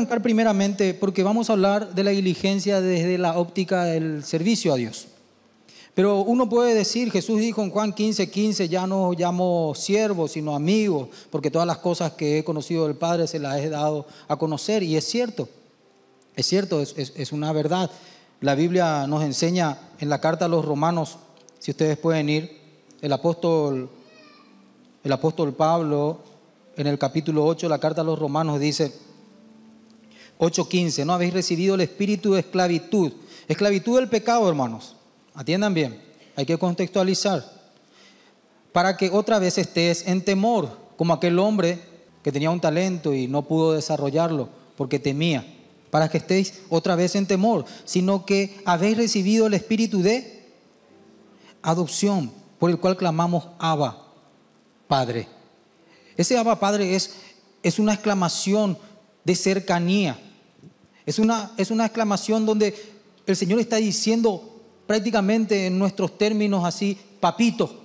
Arrancar primeramente porque vamos a hablar de la diligencia desde la óptica del servicio a Dios. Pero uno puede decir, Jesús dijo en Juan 15, 15, ya no llamo siervos, sino amigos, porque todas las cosas que he conocido del Padre se las he dado a conocer. Y es cierto, es cierto, es, una verdad. La Biblia nos enseña en la carta a los romanos, si ustedes pueden ir, el apóstol, el apóstol Pablo en el capítulo 8 de la carta a los romanos dice, 8.15, no habéis recibido el espíritu de esclavitud. Esclavitud del pecado, hermanos. Atiendan bien, hay que contextualizar. Para que otra vez estés en temor, como aquel hombre que tenía un talento y no pudo desarrollarlo porque temía. Para que estéis otra vez en temor, sino que habéis recibido el espíritu de adopción, por el cual clamamos Abba, Padre. Ese Abba Padre es, es una exclamación de cercanía. Es una, es una exclamación donde el Señor está diciendo prácticamente en nuestros términos así, papito,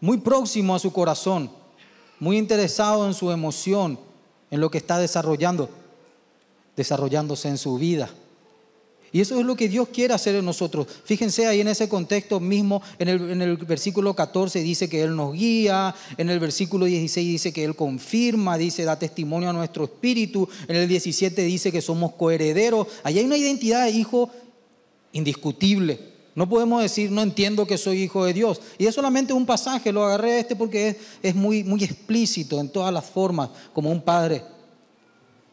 muy próximo a su corazón, muy interesado en su emoción, en lo que está desarrollando, desarrollándose en su vida. Y eso es lo que Dios quiere hacer en nosotros. Fíjense ahí en ese contexto mismo, en el, versículo 14 dice que Él nos guía, en el versículo 16 dice que Él confirma, dice, da testimonio a nuestro espíritu, en el 17 dice que somos coherederos. Allí hay una identidad de hijo indiscutible. No podemos decir, no entiendo que soy hijo de Dios. Y es solamente un pasaje, lo agarré este porque es, muy explícito en todas las formas, como un padre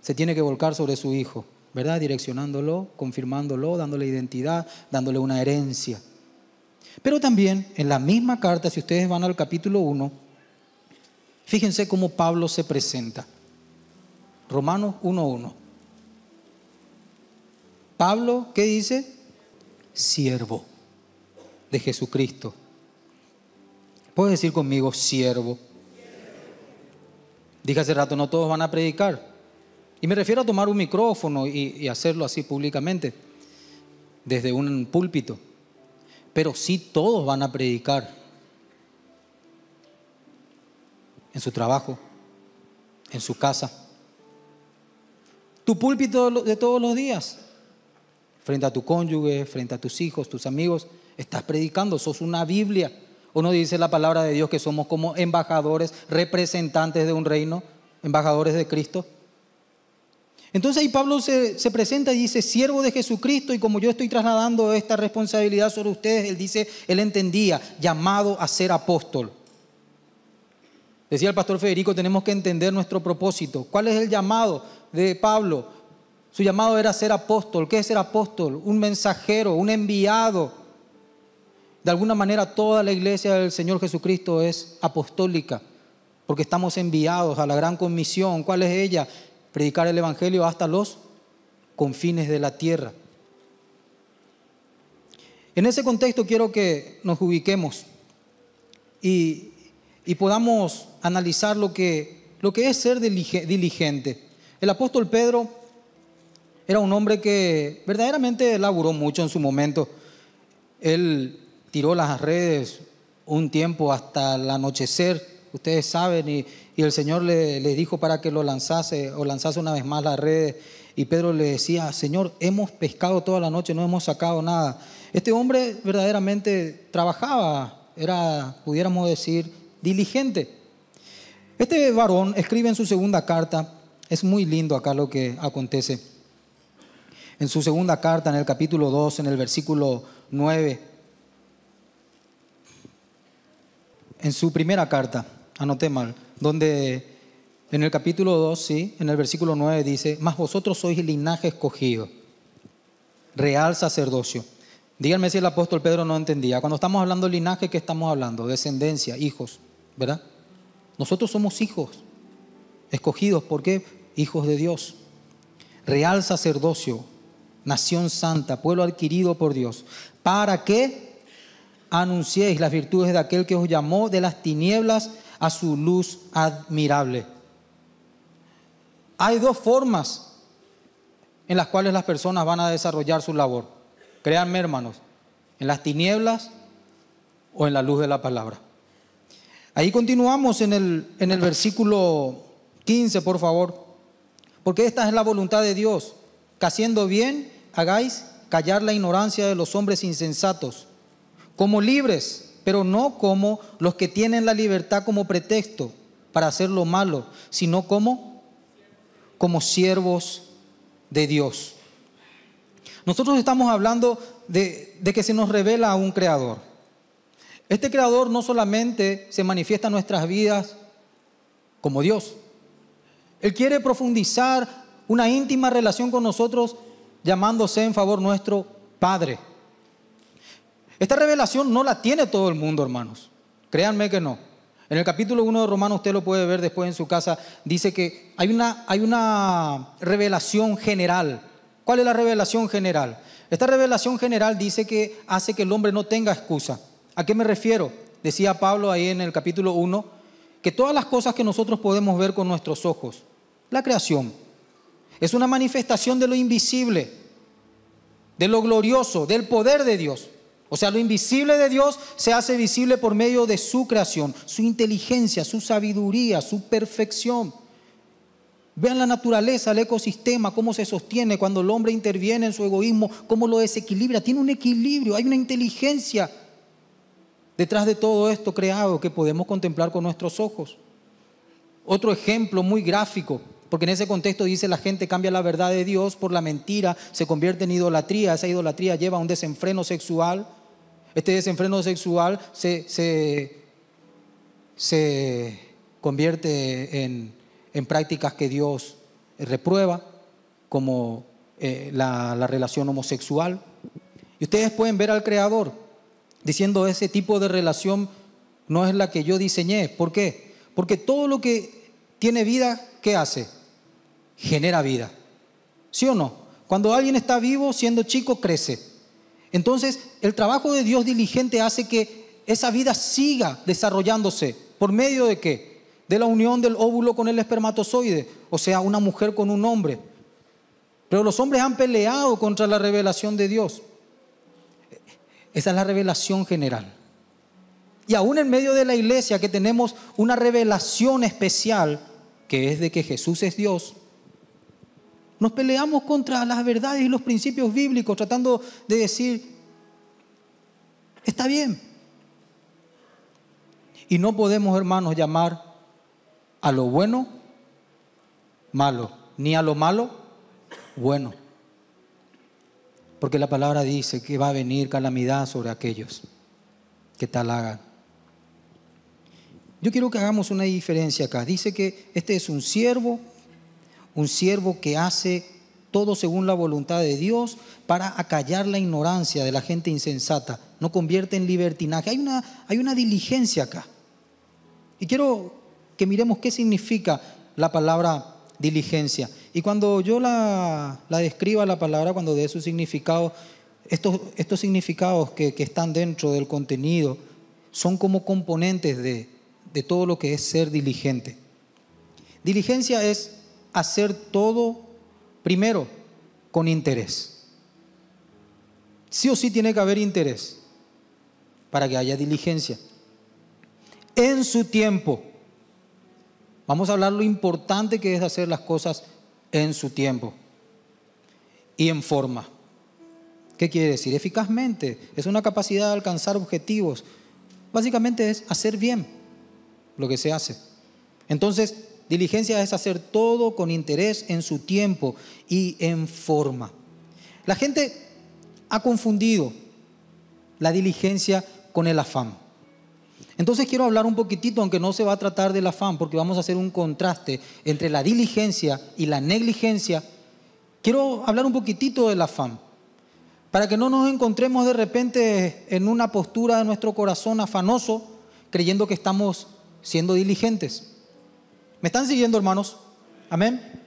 se tiene que volcar sobre su hijo. ¿Verdad? Direccionándolo, confirmándolo, dándole identidad, dándole una herencia. Pero también en la misma carta, si ustedes van al capítulo 1, fíjense cómo Pablo se presenta. Romanos 1.1. Pablo, ¿qué dice? Siervo de Jesucristo. Puedes decir conmigo, siervo. Dije hace rato, no todos van a predicar. Y me refiero a tomar un micrófono y, hacerlo así públicamente, desde un púlpito. Pero sí todos van a predicar en su trabajo, en su casa. Tu púlpito de todos los días, frente a tu cónyuge, frente a tus hijos, tus amigos, estás predicando, sos una Biblia. ¿O no dice la palabra de Dios que somos como embajadores, representantes de un reino, embajadores de Cristo? Entonces ahí Pablo se, presenta y dice, siervo de Jesucristo, y como yo estoy trasladando esta responsabilidad sobre ustedes, él dice, él entendía, llamado a ser apóstol. Decía el pastor Federico, tenemos que entender nuestro propósito. ¿Cuál es el llamado de Pablo? Su llamado era ser apóstol. ¿Qué es ser apóstol? Un mensajero, un enviado. De alguna manera toda la iglesia del Señor Jesucristo es apostólica, porque estamos enviados a la gran comisión. ¿Cuál es ella? Predicar el Evangelio hasta los confines de la tierra. En ese contexto quiero que nos ubiquemos y, podamos analizar lo que, lo que es ser diligente. El apóstol Pedro era un hombre que verdaderamente laburó mucho en su momento. Él tiró las redes un tiempo hasta el anochecer, ustedes saben, y, y el Señor le, dijo para que lo lanzase o lanzase una vez más las redes. Y Pedro le decía, Señor, hemos pescado toda la noche, no hemos sacado nada. Este hombre verdaderamente trabajaba, era, pudiéramos decir, diligente. Este varón escribe en su segunda carta, es muy lindo acá lo que acontece. En su segunda carta, en el capítulo 2, en el versículo 9, en su primera carta, anoté mal, donde en el capítulo 2, sí, en el versículo 9 dice, mas vosotros sois el linaje escogido, real sacerdocio. Díganme si el apóstol Pedro no entendía. Cuando estamos hablando de linaje, ¿qué estamos hablando? Descendencia, hijos, ¿verdad? Nosotros somos hijos, escogidos, ¿por qué? Hijos de Dios. Real sacerdocio, nación santa, pueblo adquirido por Dios. ¿Para que anunciéis las virtudes de aquel que os llamó de las tinieblas a su luz admirable. Hay dos formas en las cuales las personas van a desarrollar su labor. Créanme, hermanos, en las tinieblas o en la luz de la palabra. Ahí continuamos en el, en el versículo 15, por favor. Porque esta es la voluntad de Dios, que haciendo bien hagáis callar la ignorancia de los hombres insensatos, como libres, pero no como los que tienen la libertad como pretexto para hacer lo malo, sino como como siervos de Dios. Nosotros estamos hablando de, de que se nos revela a un creador. Este creador no solamente se manifiesta en nuestras vidas como Dios, Él quiere profundizar una íntima relación con nosotros llamándose en favor nuestro Padre. Esta revelación no la tiene todo el mundo, hermanos. Créanme que no. En el capítulo 1 de Romanos, usted lo puede ver después en su casa, dice que hay una, hay una revelación general. ¿Cuál es la revelación general? Esta revelación general dice que hace que el hombre no tenga excusa. ¿A qué me refiero? Decía Pablo ahí en el capítulo 1, que todas las cosas que nosotros podemos ver con nuestros ojos, la creación, es una manifestación de lo invisible, de lo glorioso, del poder de Dios. O sea, lo invisible de Dios se hace visible por medio de su creación, su inteligencia, su sabiduría, su perfección. Vean la naturaleza, el ecosistema, cómo se sostiene cuando el hombre interviene en su egoísmo, cómo lo desequilibra. Tiene un equilibrio, hay una inteligencia detrás de todo esto creado que podemos contemplar con nuestros ojos. Otro ejemplo muy gráfico, porque en ese contexto dice la gente cambia la verdad de Dios por la mentira, se convierte en idolatría, esa idolatría lleva a un desenfreno sexual este desenfreno sexual se, se, convierte en, prácticas que Dios reprueba, como eh, la, la relación homosexual. Y ustedes pueden ver al Creador diciendo ese tipo de relación no es la que yo diseñé. ¿Por qué? Porque todo lo que tiene vida, ¿qué hace? Genera vida. ¿Sí o no? Cuando alguien está vivo, siendo chico, crece. Entonces, el trabajo de Dios diligente hace que esa vida siga desarrollándose. ¿Por medio de qué? De la unión del óvulo con el espermatozoide, o sea, una mujer con un hombre. Pero los hombres han peleado contra la revelación de Dios. Esa es la revelación general. Y aún en medio de la iglesia que tenemos una revelación especial, que es de que Jesús es Dios, nos peleamos contra las verdades y los principios bíblicos tratando de decir, está bien. Y no podemos, hermanos, llamar a lo bueno malo, ni a lo malo bueno. Porque la palabra dice que va a venir calamidad sobre aquellos que tal hagan. Yo quiero que hagamos una diferencia acá. Dice que este es un siervo un siervo que hace todo según la voluntad de Dios para acallar la ignorancia de la gente insensata, no convierte en libertinaje. Hay una, hay una diligencia acá. Y quiero que miremos qué significa la palabra diligencia. Y cuando yo la, la describa la palabra, cuando dé su significado, estos, estos significados que, que, están dentro del contenido son como componentes de, de todo lo que es ser diligente. Diligencia es hacer todo primero con interés. Sí o sí tiene que haber interés para que haya diligencia. En su tiempo. Vamos a hablar lo importante que es hacer las cosas en su tiempo y en forma. ¿Qué quiere decir? Eficazmente. Es una capacidad de alcanzar objetivos. Básicamente es hacer bien lo que se hace. Entonces, Diligencia es hacer todo con interés en su tiempo y en forma. La gente ha confundido la diligencia con el afán. Entonces quiero hablar un poquitito, aunque no se va a tratar del afán, porque vamos a hacer un contraste entre la diligencia y la negligencia. Quiero hablar un poquitito del afán, para que no nos encontremos de repente en una postura de nuestro corazón afanoso, creyendo que estamos siendo diligentes. ¿Me están siguiendo, hermanos? Amén.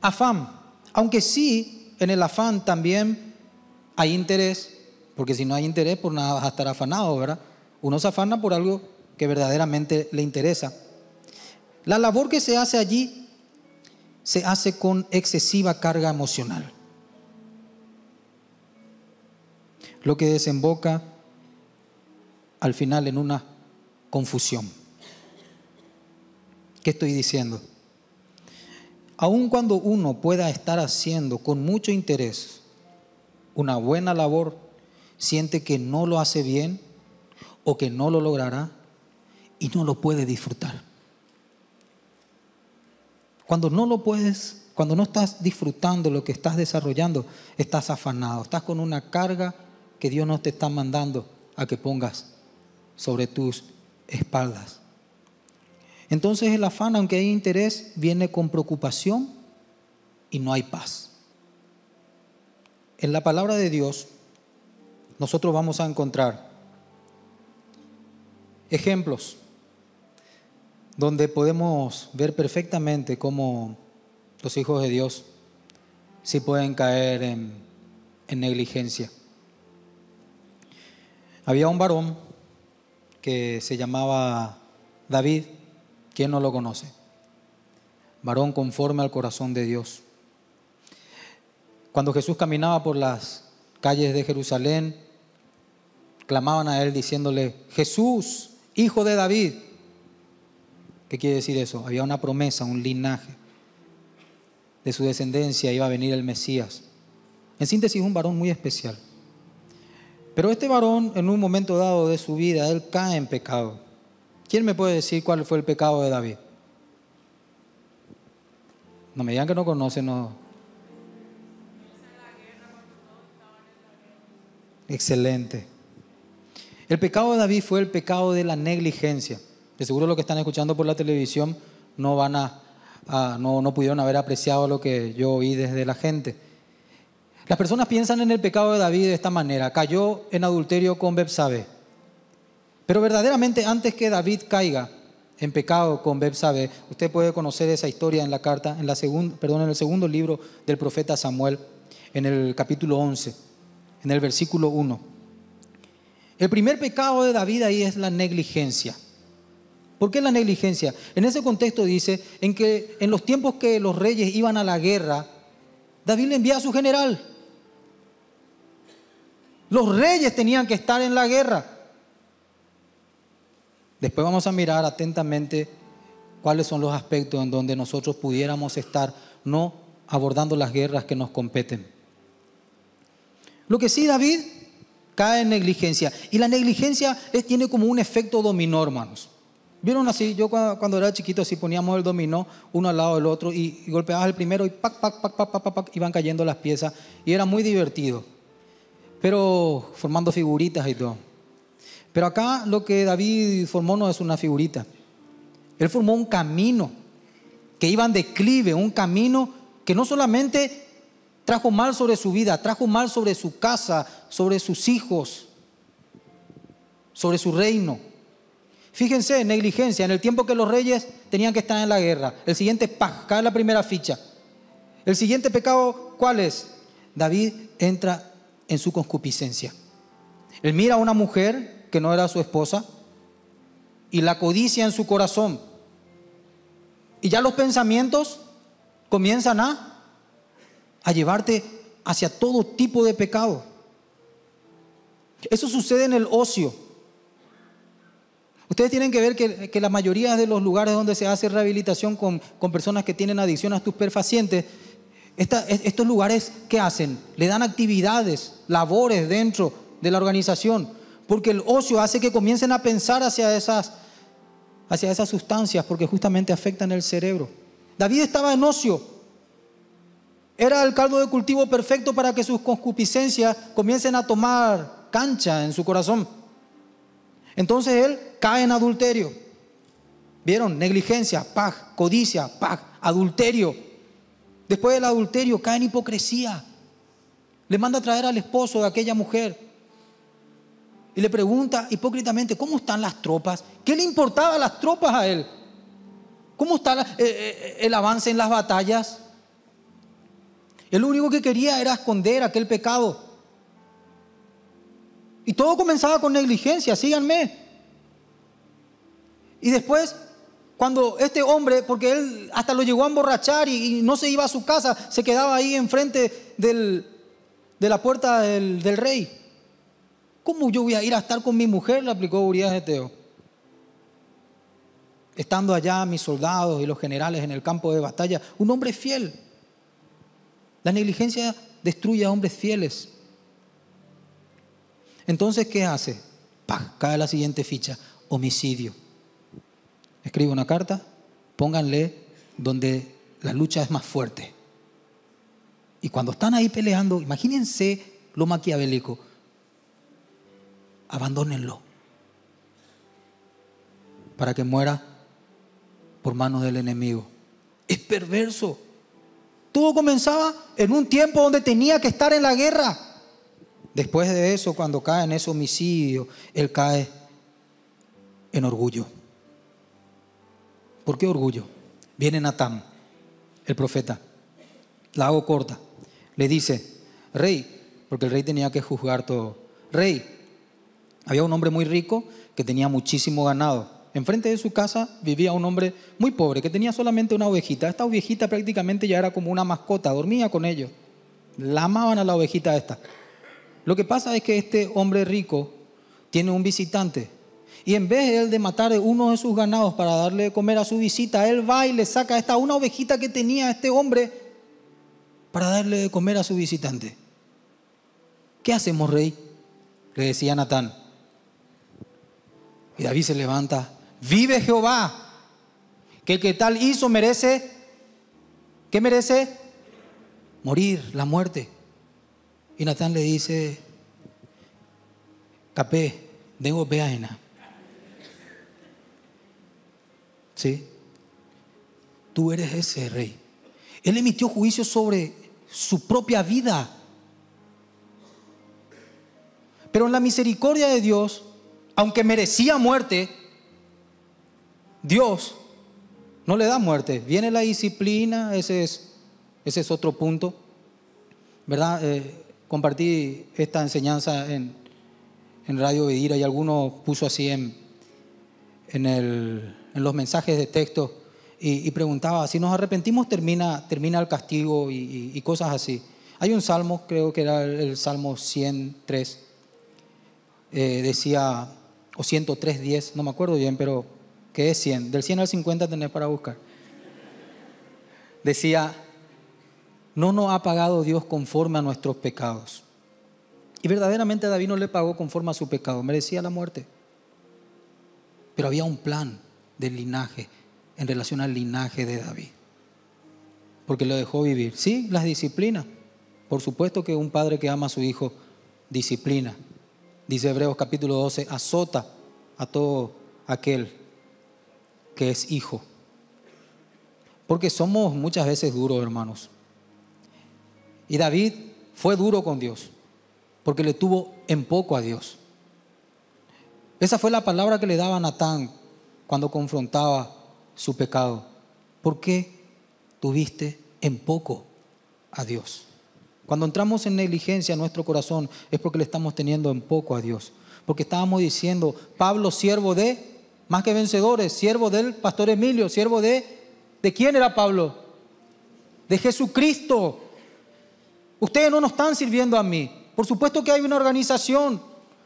Afán. Aunque sí, en el afán también hay interés, porque si no hay interés, por nada vas a estar afanado, ¿verdad? Uno se afana por algo que verdaderamente le interesa. La labor que se hace allí se hace con excesiva carga emocional. Lo que desemboca al final en una confusión. ¿Qué estoy diciendo? aun cuando uno pueda estar haciendo con mucho interés una buena labor, siente que no lo hace bien o que no lo logrará y no lo puede disfrutar. Cuando no lo puedes, cuando no estás disfrutando lo que estás desarrollando, estás afanado, estás con una carga que Dios no te está mandando a que pongas sobre tus espaldas. Entonces el afán, aunque hay interés, viene con preocupación y no hay paz. En la palabra de Dios, nosotros vamos a encontrar ejemplos donde podemos ver perfectamente cómo los hijos de Dios sí pueden caer en, en negligencia. Había un varón que se llamaba David, ¿quién no lo conoce? Varón conforme al corazón de Dios. Cuando Jesús caminaba por las calles de Jerusalén, clamaban a él diciéndole, Jesús, hijo de David, ¿Qué quiere decir eso? Había una promesa, un linaje. De su descendencia iba a venir el Mesías. En síntesis, un varón muy especial. Pero este varón, en un momento dado de su vida, él cae en pecado. ¿Quién me puede decir cuál fue el pecado de David? No me digan que no conocen, no. Excelente. El pecado de David fue el pecado de la negligencia. De seguro lo que están escuchando por la televisión no van a, no, pudieron haber apreciado lo que yo oí desde la gente. Las personas piensan en el pecado de David de esta manera: cayó en adulterio con Bebsabe. Pero verdaderamente antes que David caiga en pecado con Bebsabe, usted puede conocer esa historia en la carta, en la segunda, perdón, en el segundo libro del profeta Samuel, en el capítulo 11, en el versículo 1. El primer pecado de David ahí es la negligencia. ¿Por qué la negligencia? En ese contexto dice en que en los tiempos que los reyes iban a la guerra, David le envía a su general. Los reyes tenían que estar en la guerra. Después vamos a mirar atentamente cuáles son los aspectos en donde nosotros pudiéramos estar no abordando las guerras que nos competen. Lo que sí, David cae en negligencia. Y la negligencia tiene como un efecto dominó, hermanos. ¿Vieron así? Yo cuando, era chiquito así poníamos el dominó uno al lado del otro y, golpeabas el primero y pac, pac, pac, pac, pac, pac, iban cayendo las piezas y era muy divertido. Pero formando figuritas y todo. Pero acá lo que David formó no es una figurita. Él formó un camino que iba en declive, un camino que no solamente trajo mal sobre su vida, trajo mal sobre su casa, sobre sus hijos, sobre su reino. Fíjense, negligencia, en el tiempo que los reyes tenían que estar en la guerra. El siguiente, ¡pah! cae la primera ficha. El siguiente pecado, ¿cuál es? David entra en su concupiscencia. Él mira a una mujer que no era su esposa y la codicia en su corazón. Y ya los pensamientos comienzan a, llevarte hacia todo tipo de pecado. Eso sucede en el ocio. Ustedes tienen que ver que, la mayoría de los lugares donde se hace rehabilitación con, personas que tienen adicción a estupefacientes, estos lugares, ¿qué hacen? Le dan actividades, labores dentro de la organización, porque el ocio hace que comiencen a pensar hacia esas, hacia esas sustancias, porque justamente afectan el cerebro. David estaba en ocio. Era el caldo de cultivo perfecto para que sus concupiscencias comiencen a tomar cancha en su corazón. Entonces él cae en adulterio. ¿Vieron? Negligencia, paz, codicia, paz, adulterio. Después del adulterio cae en hipocresía. Le manda a traer al esposo de aquella mujer. Y le pregunta hipócritamente, ¿cómo están las tropas? ¿Qué le importaba a las tropas a él? ¿Cómo está eh, eh, el avance en las batallas? Él único que quería era esconder aquel pecado. Y todo comenzaba con negligencia, síganme. Y después, cuando este hombre, porque él hasta lo llegó a emborrachar y, no se iba a su casa, se quedaba ahí enfrente del, de la puerta del, rey. ¿Cómo yo voy a ir a estar con mi mujer? Le aplicó Urias Teo. estando allá mis soldados y los generales en el campo de batalla, un hombre fiel. La negligencia destruye a hombres fieles. Entonces, ¿qué hace? ¡Pah! Cae la siguiente ficha, homicidio. Escribe una carta, pónganle donde la lucha es más fuerte. Y cuando están ahí peleando, imagínense lo maquiavélico, abandónenlo para que muera por manos del enemigo. Es perverso. Todo comenzaba en un tiempo donde tenía que estar en la guerra. Después de eso, cuando cae en ese homicidio, él cae en orgullo. ¿Por qué orgullo? Viene Natán, el profeta. La hago corta. Le dice, rey, porque el rey tenía que juzgar todo. Rey, había un hombre muy rico que tenía muchísimo ganado. Enfrente de su casa vivía un hombre muy pobre que tenía solamente una ovejita. Esta ovejita prácticamente ya era como una mascota, dormía con ellos. La amaban a la ovejita esta. Lo que pasa es que este hombre rico tiene un visitante. Y en vez de él de matar uno de sus ganados para darle de comer a su visita, él va y le saca esta una ovejita que tenía este hombre para darle de comer a su visitante. ¿Qué hacemos, rey? Le decía Natán. Y David se levanta Vive Jehová, que el que tal hizo merece, ¿qué merece? Morir, la muerte. Y Natán le dice, capé, debo veaina. ¿Sí? Tú eres ese rey. Él emitió juicio sobre su propia vida. Pero en la misericordia de Dios, aunque merecía muerte, Dios no le da muerte. Viene la disciplina, ese es, ese es otro punto. ¿Verdad? Eh, compartí esta enseñanza en, Radio Vedira y alguno puso así en, en, los mensajes de texto y, preguntaba, si nos arrepentimos termina, termina el castigo y, cosas así. Hay un salmo, creo que era el, Salmo 103, eh, decía, o 103, 10, no me acuerdo bien, pero que es 100. Del 100 al 50 tenés para buscar. Decía, no nos ha pagado Dios conforme a nuestros pecados. Y verdaderamente David no le pagó conforme a su pecado, merecía la muerte. Pero había un plan del linaje en relación al linaje de David. Porque lo dejó vivir. Sí, las disciplinas. Por supuesto que un padre que ama a su hijo disciplina. Dice Hebreos capítulo 12, azota a todo aquel que es hijo. Porque somos muchas veces duros, hermanos. Y David fue duro con Dios, porque le tuvo en poco a Dios. Esa fue la palabra que le daba Natán cuando confrontaba su pecado. ¿Por qué tuviste en poco a Dios? Cuando entramos en negligencia en nuestro corazón es porque le estamos teniendo en poco a Dios. Porque estábamos diciendo, Pablo, siervo de más que vencedores, siervo del pastor Emilio, siervo de... ¿De quién era Pablo? De Jesucristo. Ustedes no nos están sirviendo a mí. Por supuesto que hay una organización.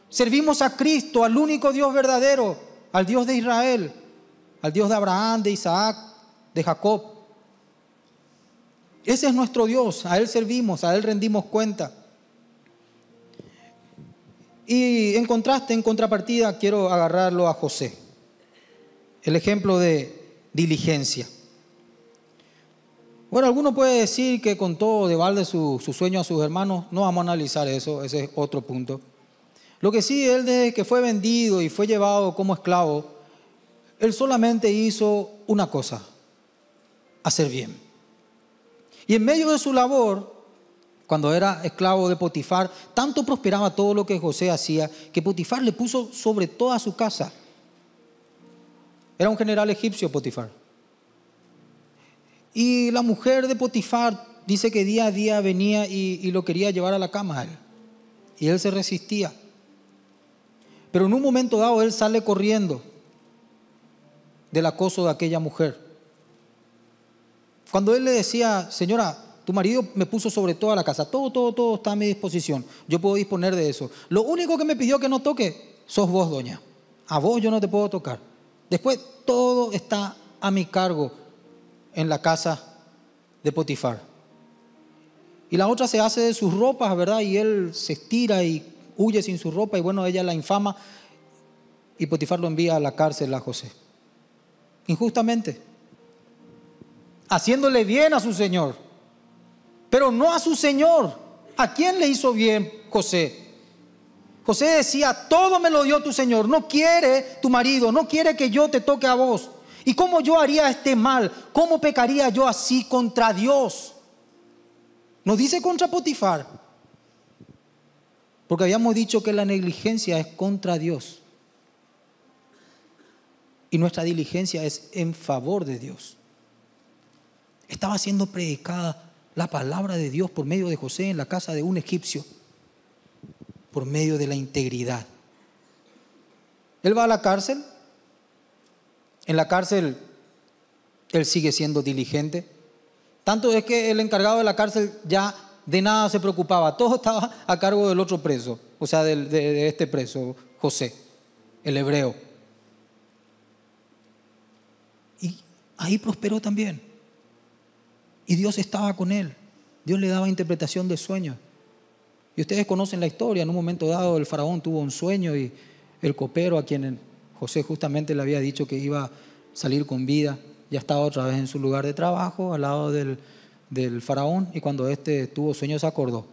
Servimos a Cristo, al único Dios verdadero, al Dios de Israel, al Dios de Abraham, de Isaac, de Jacob. Ese es nuestro Dios, a Él servimos, a Él rendimos cuenta. Y en contraste, en contrapartida, quiero agarrarlo a José el ejemplo de diligencia. Bueno, alguno puede decir que contó de balde su, su, sueño a sus hermanos. No vamos a analizar eso, ese es otro punto. Lo que sí, él desde que fue vendido y fue llevado como esclavo, él solamente hizo una cosa, hacer bien. Y en medio de su labor, cuando era esclavo de Potifar, tanto prosperaba todo lo que José hacía, que Potifar le puso sobre toda su casa. Era un general egipcio Potifar. Y la mujer de Potifar dice que día a día venía y, lo quería llevar a la cama a él. Y él se resistía. Pero en un momento dado él sale corriendo del acoso de aquella mujer. Cuando él le decía, señora, tu marido me puso sobre toda la casa, todo, todo, todo está a mi disposición, yo puedo disponer de eso. Lo único que me pidió que no toque, sos vos, doña. A vos yo no te puedo tocar. Después todo está a mi cargo en la casa de Potifar. Y la otra se hace de sus ropas, ¿verdad? Y él se estira y huye sin su ropa y bueno, ella la infama y Potifar lo envía a la cárcel a José. Injustamente. Haciéndole bien a su señor. Pero no a su señor. ¿A quién le hizo bien José? José decía, todo me lo dio tu señor. No quiere tu marido, no quiere que yo te toque a vos. ¿Y cómo yo haría este mal? ¿Cómo pecaría yo así contra Dios? No dice contra Potifar. Porque habíamos dicho que la negligencia es contra Dios. Y nuestra diligencia es en favor de Dios. Estaba siendo predicada la palabra de Dios por medio de José en la casa de un egipcio, por medio de la integridad. Él va a la cárcel, en la cárcel él sigue siendo diligente, tanto es que el encargado de la cárcel ya de nada se preocupaba, todo estaba a cargo del otro preso, o sea, de, de este preso, José, el hebreo. Y ahí prosperó también. Y Dios estaba con él. Dios le daba interpretación de sueños. Y ustedes conocen la historia. En un momento dado el faraón tuvo un sueño y el copero a quien José justamente le había dicho que iba a salir con vida, ya estaba otra vez en su lugar de trabajo, al lado del, del faraón, y cuando éste tuvo sueños se acordó.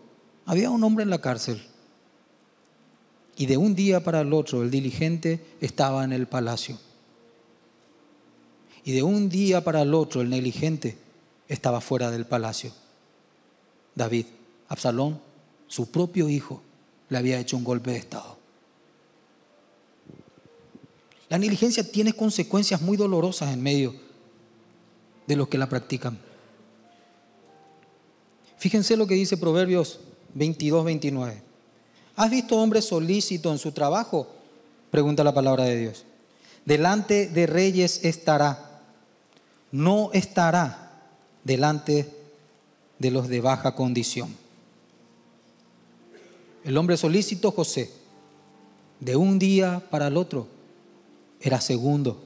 Había un hombre en la cárcel. Y de un día para el otro el diligente estaba en el palacio. Y de un día para el otro el negligente estaba fuera del palacio. David, Absalón, su propio hijo, le había hecho un golpe de Estado. La negligencia tiene consecuencias muy dolorosas en medio de los que la practican. Fíjense lo que dice Proverbios 22, 29. ¿Has visto hombre solícito en su trabajo? Pregunta la palabra de Dios. Delante de reyes estará, no estará delante de los de baja condición. El hombre solícito José, de un día para el otro, era segundo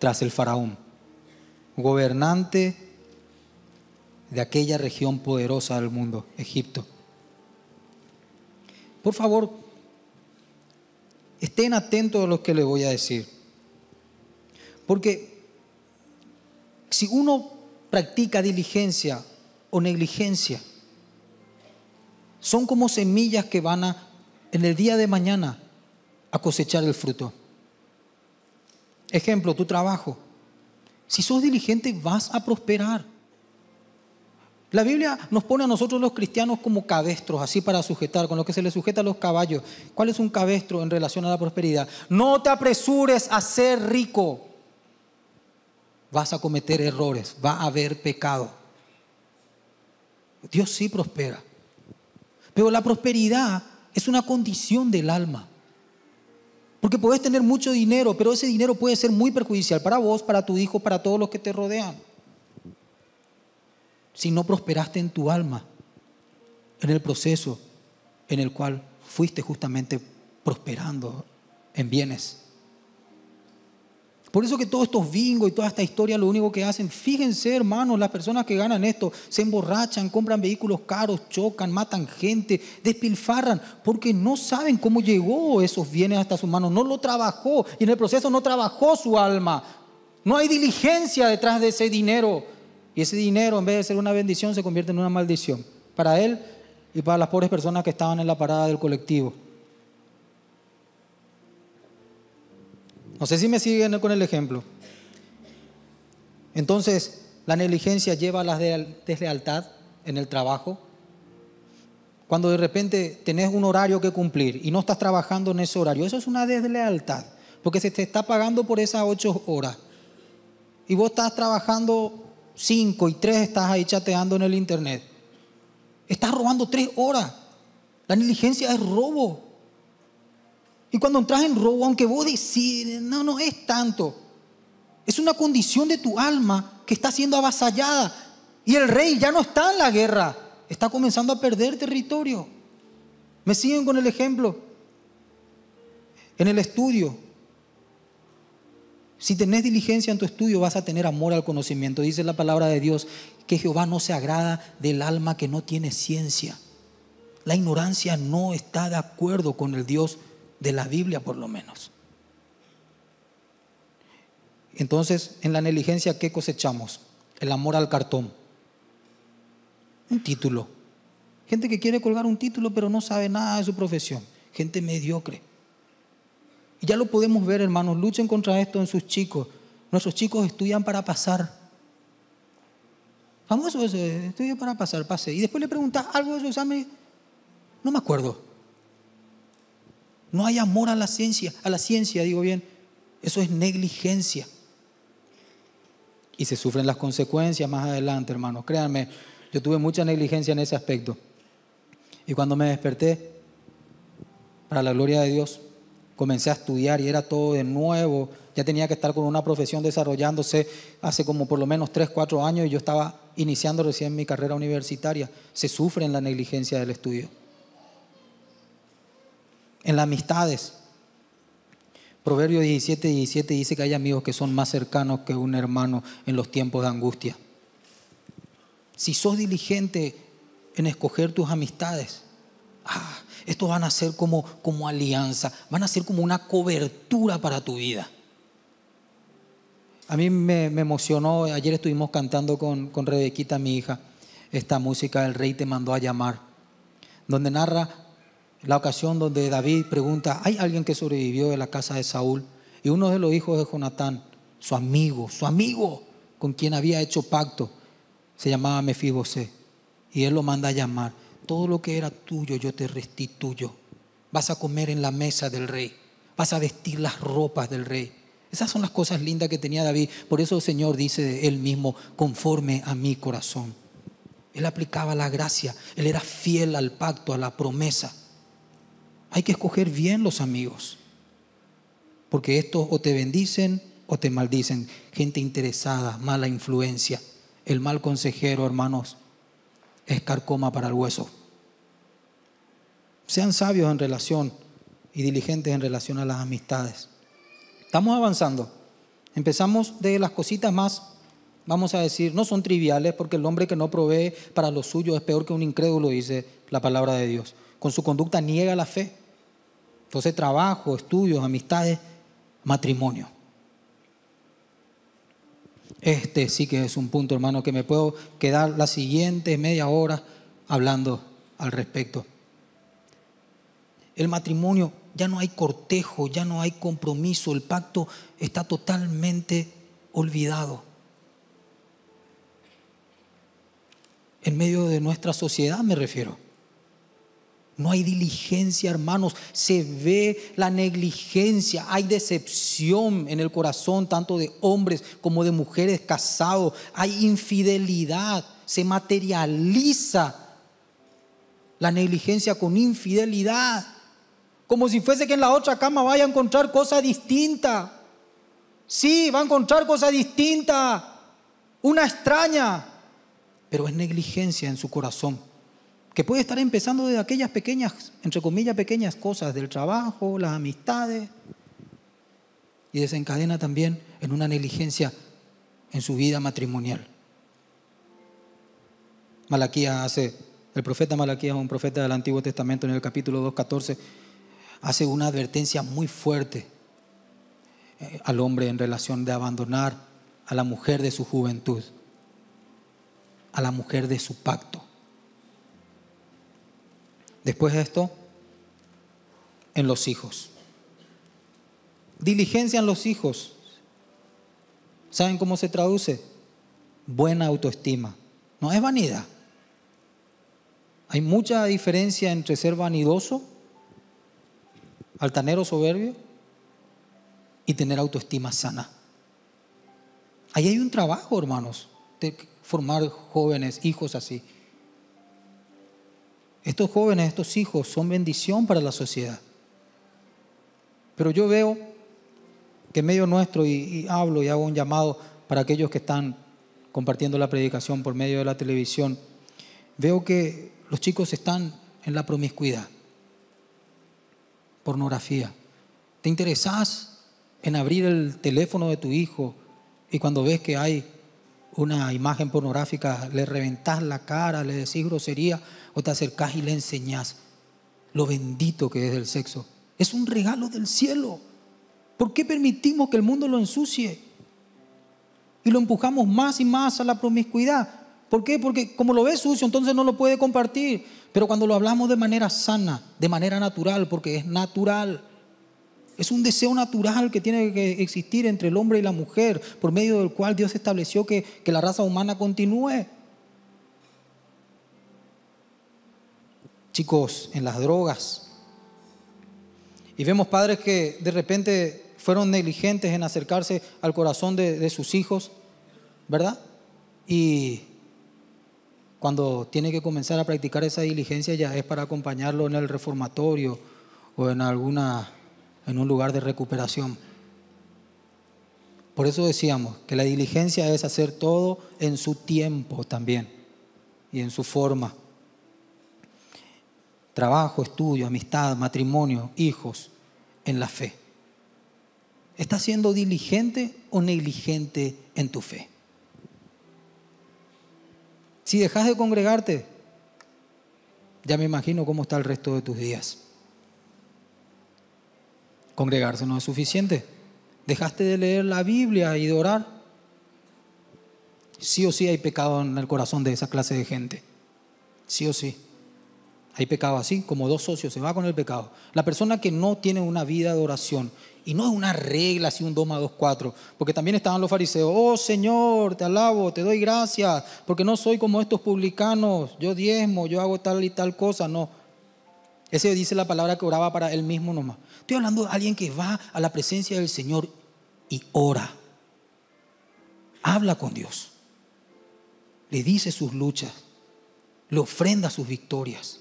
tras el faraón gobernante de aquella región poderosa del mundo, Egipto. Por favor, estén atentos a lo que les voy a decir. Porque si uno practica diligencia o negligencia, son como semillas que van a, en el día de mañana, a cosechar el fruto. Ejemplo, tu trabajo. Si sos diligente vas a prosperar. La Biblia nos pone a nosotros los cristianos como cabestros, así para sujetar, con lo que se le sujeta a los caballos. ¿Cuál es un cabestro en relación a la prosperidad? No te apresures a ser rico. Vas a cometer errores, va a haber pecado. Dios sí prospera. Pero la prosperidad es una condición del alma. Porque puedes tener mucho dinero, pero ese dinero puede ser muy perjudicial para vos, para tu hijo, para todos los que te rodean. Si no prosperaste en tu alma, en el proceso en el cual fuiste justamente prosperando en bienes. Por eso que todos estos bingos y toda esta historia lo único que hacen, fíjense hermanos, las personas que ganan esto se emborrachan, compran vehículos caros, chocan, matan gente, despilfarran, porque no saben cómo llegó esos bienes hasta sus manos, no lo trabajó y en el proceso no trabajó su alma. No hay diligencia detrás de ese dinero. Y ese dinero en vez de ser una bendición se convierte en una maldición para él y para las pobres personas que estaban en la parada del colectivo. No sé si me siguen con el ejemplo. Entonces, la negligencia lleva a la deslealtad en el trabajo. Cuando de repente tenés un horario que cumplir y no estás trabajando en ese horario, eso es una deslealtad, porque se te está pagando por esas ocho horas. Y vos estás trabajando cinco y tres estás ahí chateando en el internet. Estás robando tres horas. La negligencia es robo. Y cuando entras en robo, aunque vos decís, no, no es tanto. Es una condición de tu alma que está siendo avasallada. Y el rey ya no está en la guerra, está comenzando a perder territorio. ¿Me siguen con el ejemplo? En el estudio. Si tenés diligencia en tu estudio, vas a tener amor al conocimiento. Dice la palabra de Dios que Jehová no se agrada del alma que no tiene ciencia. La ignorancia no está de acuerdo con el Dios de la Biblia, por lo menos. Entonces, en la negligencia, ¿qué cosechamos? El amor al cartón. Un título. Gente que quiere colgar un título, pero no sabe nada de su profesión. Gente mediocre. Y ya lo podemos ver, hermanos. Luchen contra esto en sus chicos. Nuestros chicos estudian para pasar. Famoso eso, estudia para pasar, pase. Y después le preguntas algo de su examen. No me acuerdo. No hay amor a la ciencia, a la ciencia, digo bien. Eso es negligencia. Y se sufren las consecuencias más adelante, hermanos. Créanme, yo tuve mucha negligencia en ese aspecto. Y cuando me desperté, para la gloria de Dios, comencé a estudiar y era todo de nuevo. Ya tenía que estar con una profesión desarrollándose hace como por lo menos 3, 4 años y yo estaba iniciando recién mi carrera universitaria. Se sufre en la negligencia del estudio. En las amistades, Proverbio 17, 17 dice que hay amigos que son más cercanos que un hermano en los tiempos de angustia. Si sos diligente en escoger tus amistades, ah, estos van a ser como, como alianza, van a ser como una cobertura para tu vida. A mí me, emocionó, ayer estuvimos cantando con, con Rebequita, mi hija, esta música El Rey te mandó a llamar, donde narra la ocasión donde David pregunta, ¿hay alguien que sobrevivió de la casa de Saúl? Y uno de los hijos de Jonatán, su amigo, su amigo, con quien había hecho pacto, se llamaba Mefibosé. Y él lo manda a llamar. Todo lo que era tuyo yo te restituyo. Vas a comer en la mesa del rey. Vas a vestir las ropas del rey. Esas son las cosas lindas que tenía David. Por eso el Señor dice de él mismo, conforme a mi corazón. Él aplicaba la gracia. Él era fiel al pacto, a la promesa. Hay que escoger bien los amigos. Porque estos o te bendicen o te maldicen. Gente interesada, mala influencia. El mal consejero, hermanos, es carcoma para el hueso. Sean sabios en relación y diligentes en relación a las amistades. Estamos avanzando. Empezamos de las cositas más, vamos a decir, no son triviales, porque el hombre que no provee para lo suyo es peor que un incrédulo, dice la palabra de Dios. Con su conducta niega la fe. Entonces, trabajo, estudios, amistades, matrimonio. Este sí que es un punto, hermano, que me puedo quedar la siguiente media hora hablando al respecto. El matrimonio, ya no hay cortejo, ya no hay compromiso, el pacto está totalmente olvidado. En medio de nuestra sociedad me refiero. No hay diligencia, hermanos. Se ve la negligencia. Hay decepción en el corazón tanto de hombres como de mujeres casados. Hay infidelidad. Se materializa la negligencia con infidelidad. Como si fuese que en la otra cama vaya a encontrar cosa distinta. Sí, va a encontrar cosa distinta. Una extraña. Pero es negligencia en su corazón que puede estar empezando de aquellas pequeñas, entre comillas, pequeñas cosas del trabajo, las amistades, y desencadena también en una negligencia en su vida matrimonial. Malaquías hace, el profeta Malaquías, un profeta del Antiguo Testamento en el capítulo 2.14, hace una advertencia muy fuerte eh, al hombre en relación de abandonar a la mujer de su juventud, a la mujer de su pacto. Después de esto, en los hijos. Diligencia en los hijos. ¿Saben cómo se traduce? Buena autoestima. No es vanidad. Hay mucha diferencia entre ser vanidoso, altanero, soberbio, y tener autoestima sana. Ahí hay un trabajo, hermanos, de formar jóvenes, hijos así. Estos jóvenes, estos hijos son bendición para la sociedad. Pero yo veo que en medio nuestro, y, hablo y hago un llamado para aquellos que están compartiendo la predicación por medio de la televisión, veo que los chicos están en la promiscuidad, pornografía. ¿Te interesás en abrir el teléfono de tu hijo y cuando ves que hay una imagen pornográfica, le reventás la cara, le decís grosería o te acercás y le enseñás lo bendito que es el sexo. Es un regalo del cielo. ¿Por qué permitimos que el mundo lo ensucie? Y lo empujamos más y más a la promiscuidad. ¿Por qué? Porque como lo ve sucio, entonces no lo puede compartir. Pero cuando lo hablamos de manera sana, de manera natural, porque es natural, es un deseo natural que tiene que existir entre el hombre y la mujer, por medio del cual Dios estableció que, que la raza humana continúe. Chicos, en las drogas. Y vemos padres que de repente fueron negligentes en acercarse al corazón de, de sus hijos, ¿verdad? Y cuando tiene que comenzar a practicar esa diligencia ya es para acompañarlo en el reformatorio o en alguna en un lugar de recuperación. Por eso decíamos que la diligencia es hacer todo en su tiempo también y en su forma. Trabajo, estudio, amistad, matrimonio, hijos, en la fe. ¿Estás siendo diligente o negligente en tu fe? Si dejas de congregarte, ya me imagino cómo está el resto de tus días. Congregarse no es suficiente. Dejaste de leer la Biblia y de orar. Sí o sí hay pecado en el corazón de esa clase de gente. Sí o sí. Hay pecado así, como dos socios, se va con el pecado. La persona que no tiene una vida de oración, y no es una regla así un 2 más 2, 4, porque también estaban los fariseos, oh Señor, te alabo, te doy gracias, porque no soy como estos publicanos, yo diezmo, yo hago tal y tal cosa, no. Ese dice la palabra que oraba para él mismo nomás. Estoy hablando de alguien que va a la presencia del Señor y ora. Habla con Dios. Le dice sus luchas. Le ofrenda sus victorias.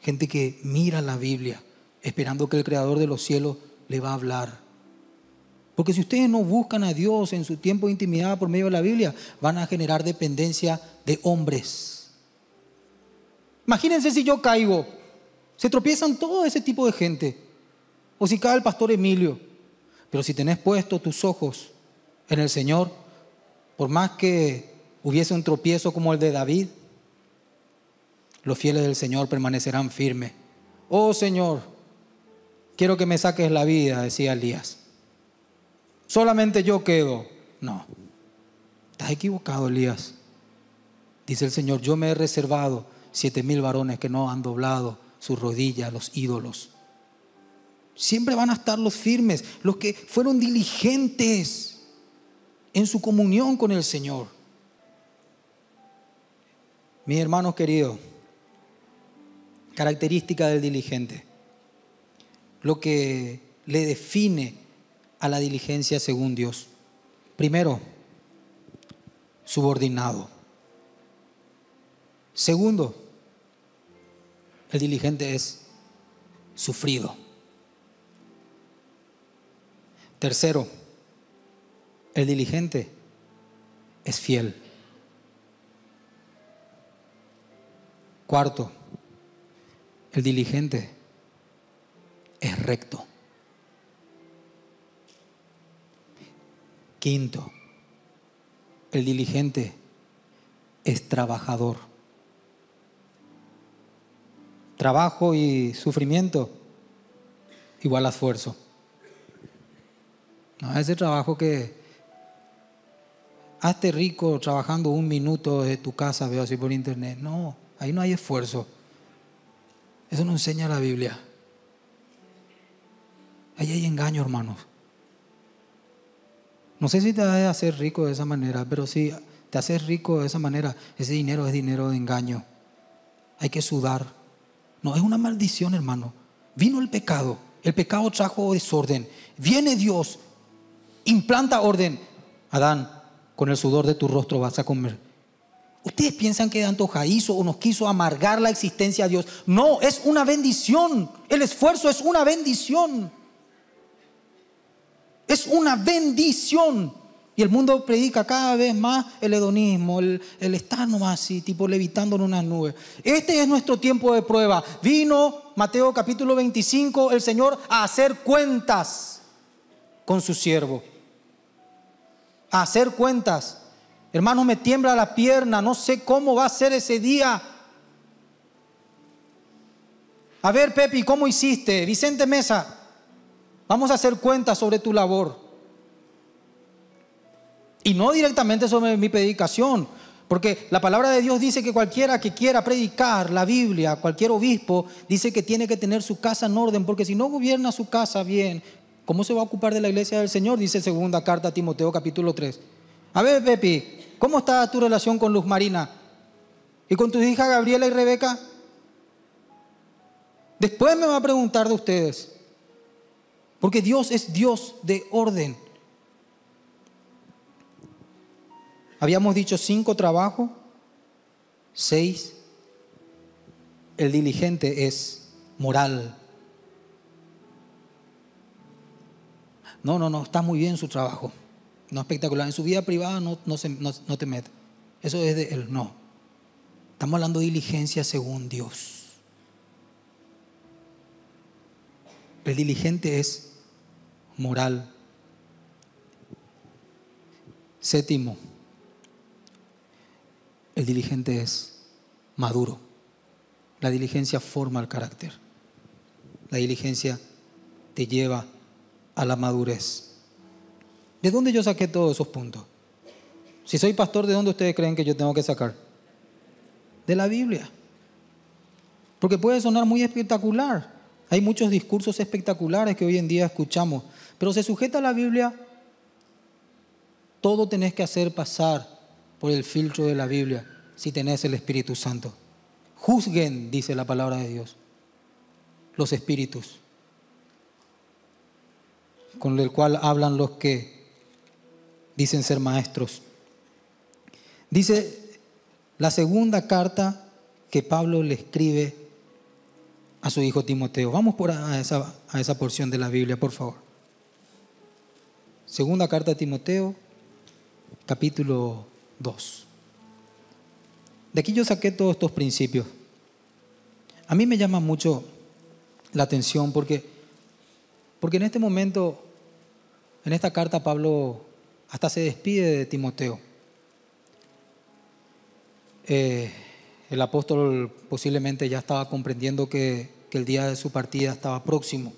Gente que mira la Biblia esperando que el Creador de los cielos le va a hablar. Porque si ustedes no buscan a Dios en su tiempo de intimidad por medio de la Biblia, van a generar dependencia de hombres. Imagínense si yo caigo se tropiezan todo ese tipo de gente. O si cae el pastor Emilio. Pero si tenés puesto tus ojos en el Señor, por más que hubiese un tropiezo como el de David, los fieles del Señor permanecerán firmes. Oh Señor, quiero que me saques la vida, decía Elías. Solamente yo quedo. No, estás equivocado, Elías. Dice el Señor, yo me he reservado siete mil varones que no han doblado sus rodillas, los ídolos. Siempre van a estar los firmes, los que fueron diligentes en su comunión con el Señor. Mis hermanos queridos, característica del diligente, lo que le define a la diligencia según Dios. Primero, subordinado. Segundo, el diligente es sufrido. Tercero, el diligente es fiel. Cuarto, el diligente es recto. Quinto, el diligente es trabajador trabajo y sufrimiento igual a esfuerzo. No, ese trabajo que hazte rico trabajando un minuto de tu casa, veo así por internet. No, ahí no hay esfuerzo. Eso no enseña la Biblia. Ahí hay engaño, hermanos. No sé si te vas hacer rico de esa manera, pero si te haces rico de esa manera, ese dinero es dinero de engaño. Hay que sudar. No, es una maldición, hermano. Vino el pecado. El pecado trajo desorden. Viene Dios, implanta orden. Adán, con el sudor de tu rostro vas a comer. ¿Ustedes piensan que Antoja hizo o nos quiso amargar la existencia a Dios? No, es una bendición. El esfuerzo es una bendición. Es una bendición. Y el mundo predica cada vez más el hedonismo, el, el estar nomás así, tipo levitando en unas nubes. Este es nuestro tiempo de prueba. Vino Mateo capítulo 25 el Señor a hacer cuentas con su siervo. A hacer cuentas. Hermanos, me tiembla la pierna, no sé cómo va a ser ese día. A ver, Pepi, ¿cómo hiciste? Vicente Mesa, vamos a hacer cuentas sobre tu labor. Y no directamente sobre mi predicación, porque la palabra de Dios dice que cualquiera que quiera predicar la Biblia, cualquier obispo, dice que tiene que tener su casa en orden, porque si no gobierna su casa bien, ¿cómo se va a ocupar de la iglesia del Señor? Dice segunda carta a Timoteo capítulo 3. A ver, Pepi, ¿cómo está tu relación con Luz Marina? ¿Y con tus hijas Gabriela y Rebeca? Después me va a preguntar de ustedes. Porque Dios es Dios de orden. Habíamos dicho cinco trabajos, seis. El diligente es moral. No, no, no, está muy bien su trabajo. No espectacular. En su vida privada no, no, se, no, no te metes. Eso es de él, no. Estamos hablando de diligencia según Dios. El diligente es moral. Séptimo, el diligente es maduro. La diligencia forma el carácter. La diligencia te lleva a la madurez. ¿De dónde yo saqué todos esos puntos? Si soy pastor, ¿de dónde ustedes creen que yo tengo que sacar? De la Biblia. Porque puede sonar muy espectacular. Hay muchos discursos espectaculares que hoy en día escuchamos, pero se sujeta a la Biblia, todo tenés que hacer pasar por el filtro de la Biblia si tenés el Espíritu Santo. Juzguen, dice la palabra de Dios, los espíritus, con el cual hablan los que dicen ser maestros. Dice la segunda carta que Pablo le escribe a su hijo Timoteo. Vamos por a esa, a esa porción de la Biblia, por favor. Segunda carta a Timoteo, capítulo 2. De aquí yo saqué todos estos principios. A mí me llama mucho la atención porque, porque en este momento, en esta carta, Pablo hasta se despide de Timoteo. Eh, el apóstol posiblemente ya estaba comprendiendo que, que el día de su partida estaba próximo.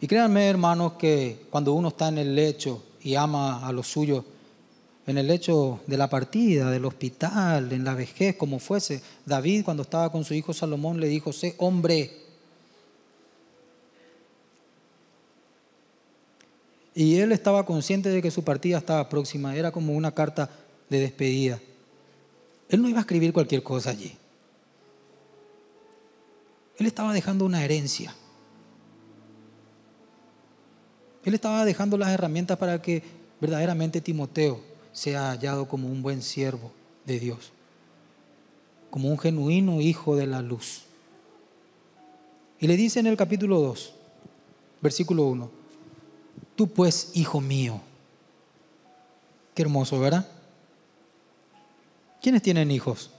Y créanme, hermanos, que cuando uno está en el lecho y ama a los suyos, en el hecho de la partida, del hospital, en la vejez, como fuese. David cuando estaba con su hijo Salomón le dijo, sé hombre. Y él estaba consciente de que su partida estaba próxima, era como una carta de despedida. Él no iba a escribir cualquier cosa allí. Él estaba dejando una herencia. Él estaba dejando las herramientas para que verdaderamente Timoteo sea hallado como un buen siervo de Dios, como un genuino hijo de la luz. Y le dice en el capítulo 2, versículo 1, tú pues, hijo mío, qué hermoso, ¿verdad? ¿Quiénes tienen hijos?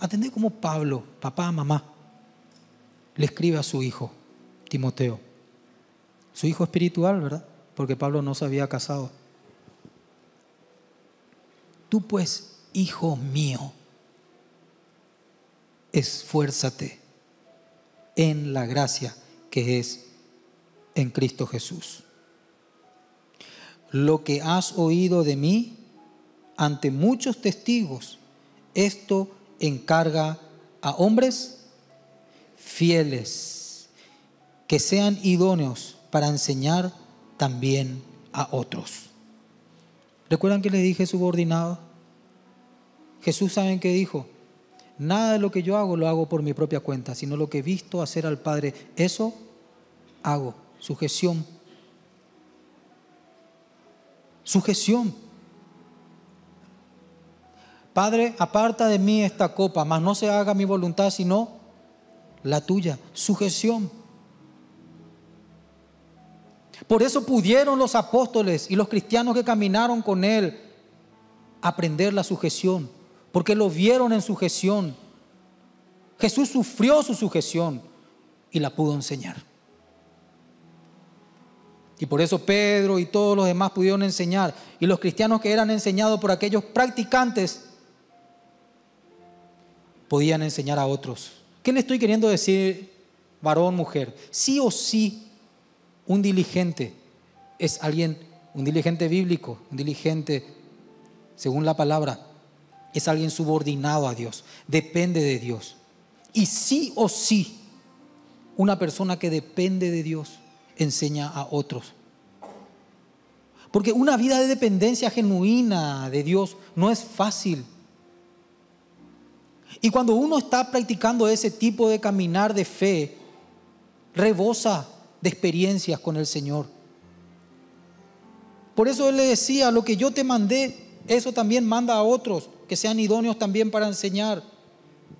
Atendé como Pablo, papá, mamá, le escribe a su hijo, Timoteo, su hijo espiritual, ¿verdad? Porque Pablo no se había casado. Tú pues, hijo mío, esfuérzate en la gracia que es en Cristo Jesús. Lo que has oído de mí ante muchos testigos, esto encarga a hombres fieles, que sean idóneos para enseñar también a otros. ¿Recuerdan que les dije subordinado? Jesús, ¿saben qué dijo? Nada de lo que yo hago lo hago por mi propia cuenta, sino lo que he visto hacer al Padre, eso hago. Sujeción. Sujeción. Padre, aparta de mí esta copa, mas no se haga mi voluntad, sino la tuya. Sujeción. Por eso pudieron los apóstoles y los cristianos que caminaron con él aprender la sujeción, porque lo vieron en sujeción. Jesús sufrió su sujeción y la pudo enseñar. Y por eso Pedro y todos los demás pudieron enseñar. Y los cristianos que eran enseñados por aquellos practicantes podían enseñar a otros. ¿Qué le estoy queriendo decir, varón, mujer? Sí o sí, un diligente es alguien, un diligente bíblico, un diligente, según la palabra, es alguien subordinado a Dios, depende de Dios. Y sí o sí, una persona que depende de Dios enseña a otros. Porque una vida de dependencia genuina de Dios no es fácil. Y cuando uno está practicando ese tipo de caminar de fe, rebosa de experiencias con el Señor. Por eso Él le decía, lo que yo te mandé, eso también manda a otros, que sean idóneos también para enseñar.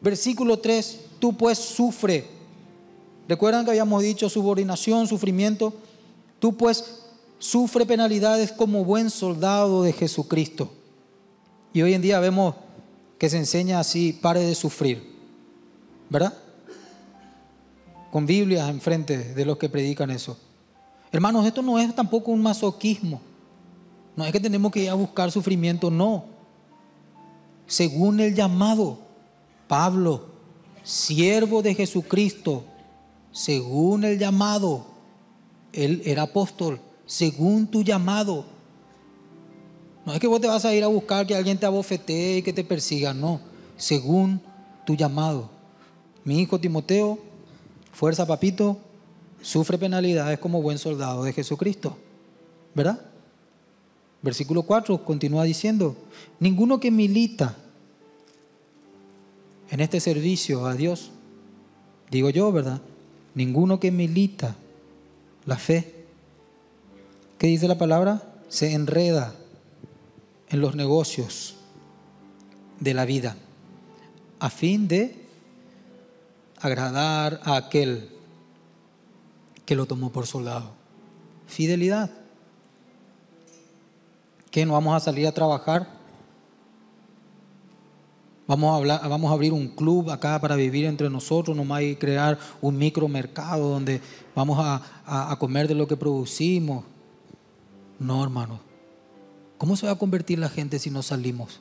Versículo 3, tú pues sufre. Recuerdan que habíamos dicho subordinación, sufrimiento. Tú pues sufre penalidades como buen soldado de Jesucristo. Y hoy en día vemos que se enseña así, pare de sufrir, ¿verdad? Con Biblias enfrente de los que predican eso. Hermanos, esto no es tampoco un masoquismo. No es que tenemos que ir a buscar sufrimiento, no. Según el llamado, Pablo, siervo de Jesucristo, según el llamado, él era apóstol, según tu llamado. No es que vos te vas a ir a buscar que alguien te abofetee y que te persiga, no. Según tu llamado. Mi hijo Timoteo, fuerza papito, sufre penalidades como buen soldado de Jesucristo. ¿Verdad? Versículo 4 continúa diciendo, ninguno que milita en este servicio a Dios, digo yo, ¿verdad? Ninguno que milita la fe, ¿qué dice la palabra? Se enreda en los negocios de la vida a fin de agradar a aquel que lo tomó por soldado. Fidelidad. ¿Qué? ¿No vamos a salir a trabajar? Vamos a, hablar, vamos a abrir un club acá para vivir entre nosotros, nomás y crear un micromercado donde vamos a, a comer de lo que producimos. No, hermano. ¿Cómo se va a convertir la gente si no salimos?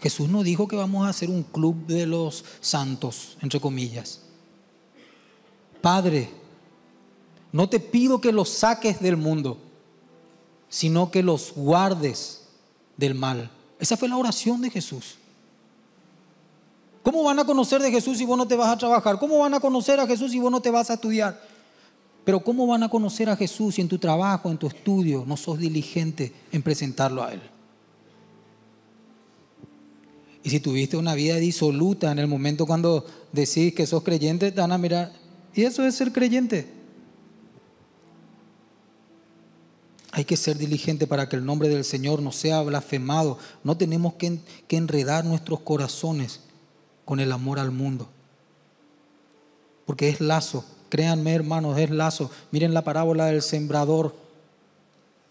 Jesús no dijo que vamos a hacer un club de los santos, entre comillas. Padre, no te pido que los saques del mundo, sino que los guardes del mal. Esa fue la oración de Jesús. ¿Cómo van a conocer de Jesús si vos no te vas a trabajar? ¿Cómo van a conocer a Jesús si vos no te vas a estudiar? Pero ¿cómo van a conocer a Jesús si en tu trabajo, en tu estudio, no sos diligente en presentarlo a Él? Y si tuviste una vida disoluta en el momento cuando decís que sos creyente, te van a mirar. Y eso es ser creyente. Hay que ser diligente para que el nombre del Señor no sea blasfemado. No tenemos que, que enredar nuestros corazones con el amor al mundo. Porque es lazo Créanme, hermanos, es lazo. Miren la parábola del sembrador.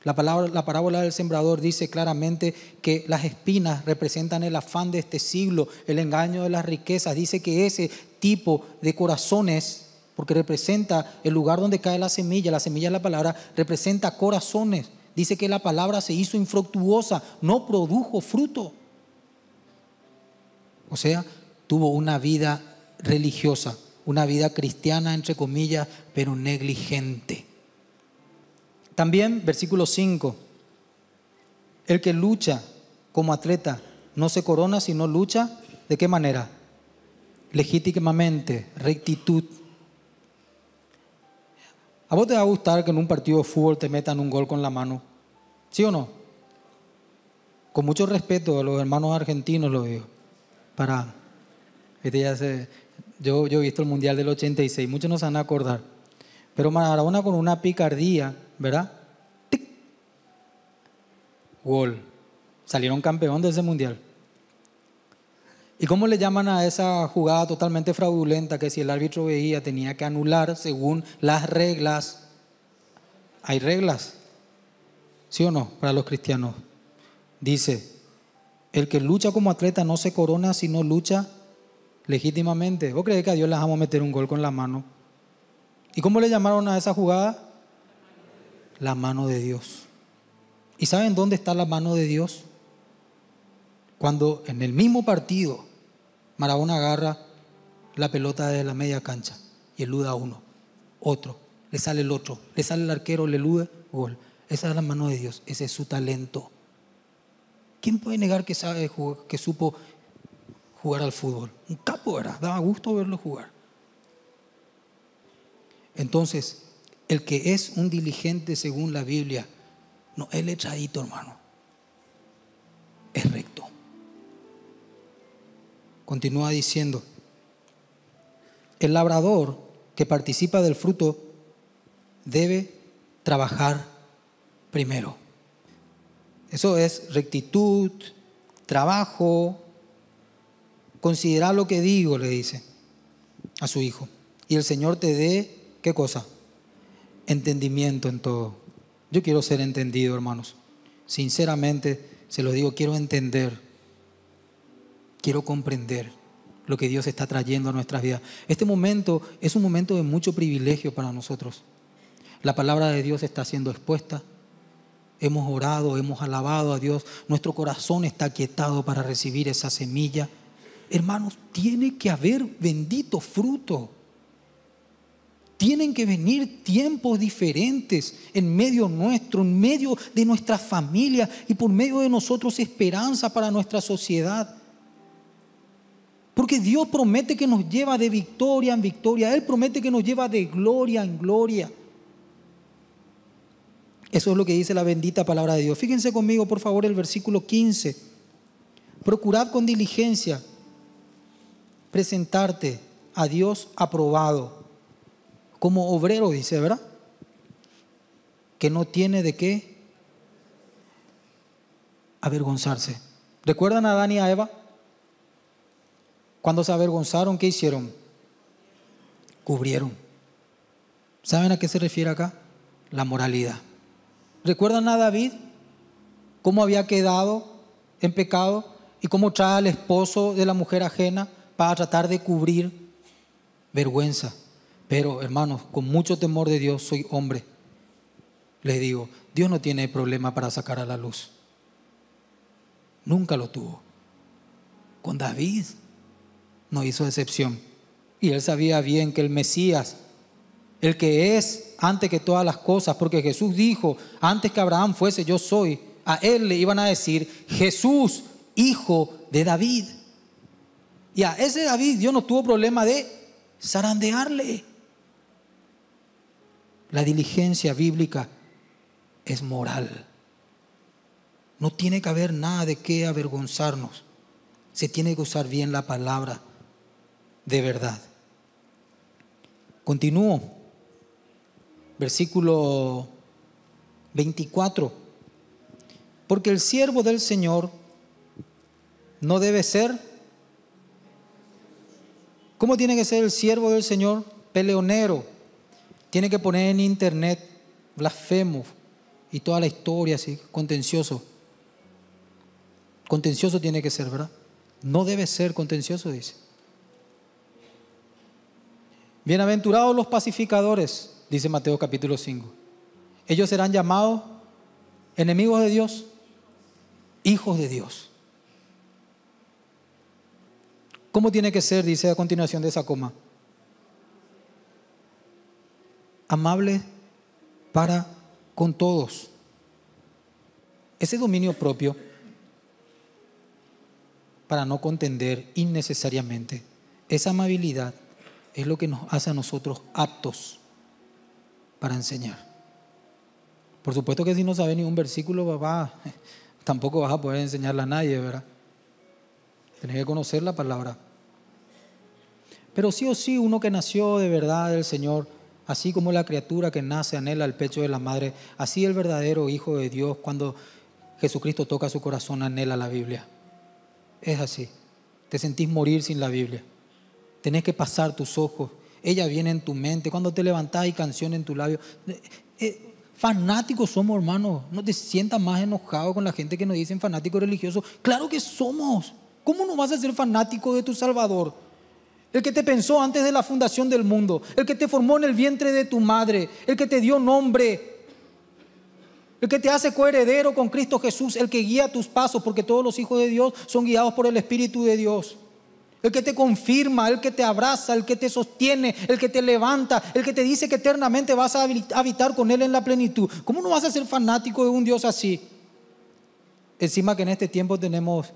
La, palabra, la parábola del sembrador dice claramente que las espinas representan el afán de este siglo, el engaño de las riquezas. Dice que ese tipo de corazones, porque representa el lugar donde cae la semilla, la semilla es la palabra, representa corazones. Dice que la palabra se hizo infructuosa, no produjo fruto. O sea, tuvo una vida religiosa, una vida cristiana, entre comillas, pero negligente. También, versículo 5, el que lucha como atleta no se corona, sino lucha, ¿de qué manera? Legítimamente, rectitud. ¿A vos te va a gustar que en un partido de fútbol te metan un gol con la mano? ¿Sí o no? Con mucho respeto a los hermanos argentinos lo digo. Para, este ya se, yo, yo he visto el Mundial del 86, muchos no se van a acordar. Pero Maradona con una picardía, ¿verdad? ¡Tic! Gol. Salieron campeón de ese Mundial. ¿Y cómo le llaman a esa jugada totalmente fraudulenta que si el árbitro veía tenía que anular según las reglas? hay reglas, ¿sí o no? Para los cristianos. Dice, el que lucha como atleta no se corona si no lucha legítimamente. ¿Vos crees que a Dios le vamos a meter un gol con la mano? ¿Y cómo le llamaron a esa jugada? La mano de Dios. ¿Y saben dónde está la mano de Dios? Cuando en el mismo partido Marabona agarra la pelota de la media cancha y eluda a uno, otro, le sale el otro, le sale el arquero, le elude, gol. Esa es la mano de Dios, ese es su talento. ¿Quién puede negar que sabe que supo jugar al fútbol? Un capo era, daba gusto verlo jugar. Entonces, el que es un diligente según la Biblia, no, es echadito, hermano. Es recto. Continúa diciendo, el labrador que participa del fruto debe trabajar primero. Eso es rectitud, trabajo, considerar lo que digo, le dice a su hijo. Y el Señor te dé, ¿qué cosa? Entendimiento en todo. Yo quiero ser entendido, hermanos. Sinceramente, se lo digo, quiero entender, quiero comprender lo que Dios está trayendo a nuestras vidas. Este momento es un momento de mucho privilegio para nosotros. La palabra de Dios está siendo expuesta, hemos orado, hemos alabado a Dios, nuestro corazón está quietado para recibir esa semilla. Hermanos, tiene que haber bendito fruto. Tienen que venir tiempos diferentes en medio nuestro, en medio de nuestra familia y por medio de nosotros esperanza para nuestra sociedad. Porque Dios promete que nos lleva de victoria en victoria. Él promete que nos lleva de gloria en gloria. Eso es lo que dice la bendita palabra de Dios. Fíjense conmigo, por favor, el versículo 15. Procurad con diligencia presentarte a Dios aprobado, como obrero, dice, ¿verdad? Que no tiene de qué avergonzarse. ¿Recuerdan a Adán y a Eva? Cuando se avergonzaron, ¿qué hicieron? Cubrieron. ¿Saben a qué se refiere acá? La moralidad. ¿Recuerdan a David? ¿Cómo había quedado en pecado? ¿Y cómo trae al esposo de la mujer ajena para tratar de cubrir vergüenza? Pero hermanos, con mucho temor de Dios, soy hombre. Les digo, Dios no tiene problema para sacar a la luz. Nunca lo tuvo. Con David no hizo excepción. Y él sabía bien que el Mesías, el que es antes que todas las cosas, porque Jesús dijo, antes que Abraham fuese yo soy, a él le iban a decir, Jesús, hijo de David. Y a ese David Dios no tuvo problema de zarandearle. La diligencia bíblica es moral. No tiene que haber nada de qué avergonzarnos. Se tiene que usar bien la palabra de verdad. Continúo versículo 24. Porque el siervo del Señor no debe ser, ¿cómo tiene que ser el siervo del Señor? Peleonero. Tiene que poner en internet blasfemo y toda la historia así, contencioso. Contencioso tiene que ser, ¿verdad? No debe ser contencioso, dice. Bienaventurados los pacificadores, dice Mateo capítulo 5. Ellos serán llamados enemigos de Dios, hijos de Dios. ¿Cómo tiene que ser? Dice a continuación de esa coma. Amable para con todos. Ese dominio propio para no contender innecesariamente. Esa amabilidad es lo que nos hace a nosotros aptos para enseñar. Por supuesto que si no sabes ni un versículo, papá, tampoco vas a poder enseñarle a nadie, ¿verdad? Tienes que conocer la palabra. Pero sí o sí, uno que nació de verdad del Señor, así como la criatura que nace anhela el pecho de la madre, así el verdadero Hijo de Dios, cuando Jesucristo toca su corazón, anhela la Biblia. Es así. Te sentís morir sin la Biblia. Tenés que pasar tus ojos ella viene en tu mente. Cuando te levantás hay canción en tu labio. Eh, Fanáticos somos, hermanos. No te sientas más enojado con la gente que nos dicen fanáticos religiosos. Claro que somos. ¿Cómo no vas a ser fanático de tu Salvador? El que te pensó antes de la fundación del mundo, el que te formó en el vientre de tu madre, el que te dio nombre, el que te hace coheredero con Cristo Jesús, el que guía tus pasos, porque todos los hijos de Dios son guiados por el Espíritu de Dios. El que te confirma, el que te abraza, el que te sostiene, el que te levanta, el que te dice que eternamente vas a habitar con Él en la plenitud. ¿Cómo no vas a ser fanático de un Dios así? Encima que en este tiempo tenemos